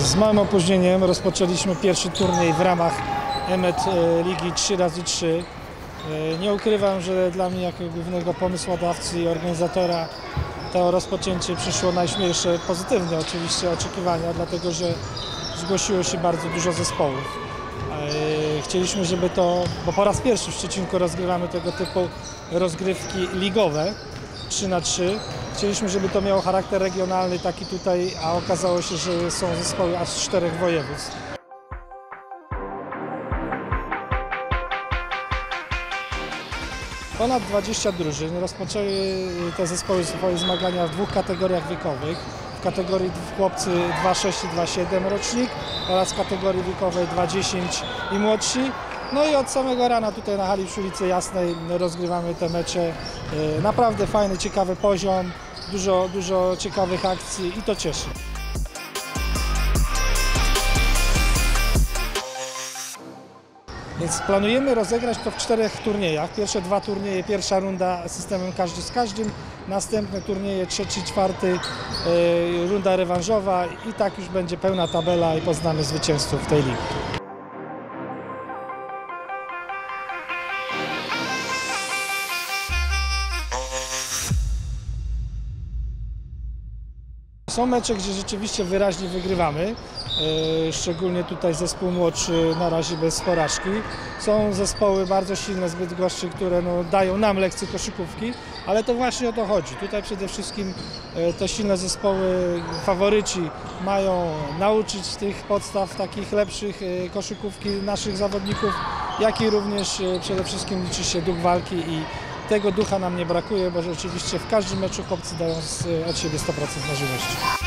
Z małym opóźnieniem rozpoczęliśmy pierwszy turniej w ramach EMET e, Ligi 3x3. E, Nie ukrywam, że dla mnie jako głównego pomysłodawcy i organizatora to rozpoczęcie przyszło najśmielsze, pozytywne oczywiście oczekiwania, dlatego że zgłosiło się bardzo dużo zespołów. E, Chcieliśmy, żeby to, bo po raz pierwszy w Szczecinku rozgrywamy tego typu rozgrywki ligowe 3 na 3 Chcieliśmy, żeby to miało charakter regionalny taki tutaj, a okazało się, że są zespoły aż z czterech województw. Ponad 20 drużyn rozpoczęły te zespoły swoje zmagania w dwóch kategoriach wiekowych. W kategorii chłopcy 2,6 i 2,7 rocznik oraz kategorii wiekowej 2,10 i młodsi. No i od samego rana tutaj na hali przy ulicy Jasnej rozgrywamy te mecze. E, Naprawdę fajny, ciekawy poziom, dużo, dużo ciekawych akcji i to cieszy. Więc planujemy rozegrać to w czterech turniejach. Pierwsze dwa turnieje, pierwsza runda systemem każdy z każdym, następne turnieje trzeci, czwarty, e, runda rewanżowa i tak już będzie pełna tabela i poznamy zwycięzców tej ligi. Są mecze, gdzie rzeczywiście wyraźnie wygrywamy, szczególnie tutaj zespół młodszy na razie bez porażki. Są zespoły bardzo silne z Bydgoszczy, które no, dają nam lekcje koszykówki, ale to właśnie o to chodzi. Tutaj przede wszystkim e, te silne zespoły, faworyci mają nauczyć tych podstaw takich lepszych e, koszykówki naszych zawodników, jak i również e, przede wszystkim liczy się duch walki i tego ducha nam nie brakuje, bo rzeczywiście w każdym meczu chłopcy dają od siebie 100% możliwości.